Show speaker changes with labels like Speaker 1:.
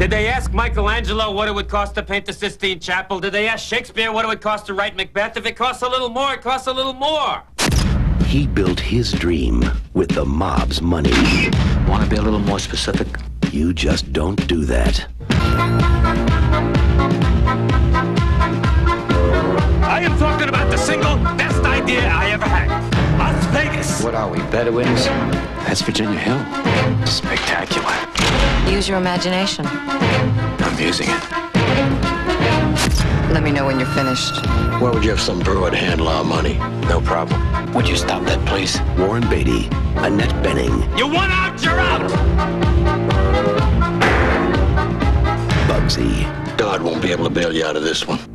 Speaker 1: Did they ask Michelangelo what it would cost to paint the Sistine Chapel? Did they ask Shakespeare what it would cost to write Macbeth? If it costs a little more, it costs a little more.
Speaker 2: He built his dream with the mob's money.
Speaker 3: Want to be a little more specific?
Speaker 2: You just don't do that.
Speaker 1: I am talking about the single best idea I ever had. Las Vegas.
Speaker 3: What are we, Bedouins? That's Virginia Hill. Spectacular.
Speaker 4: Use your imagination.
Speaker 3: I'm using it.
Speaker 4: Let me know when you're finished.
Speaker 5: Where would you have some brewer to handle our money?
Speaker 3: No problem. Would you stop that, please?
Speaker 2: Warren Beatty, Annette Bening,
Speaker 1: You want out, you're out.
Speaker 2: Bugsy.
Speaker 5: God won't be able to bail you out of this one.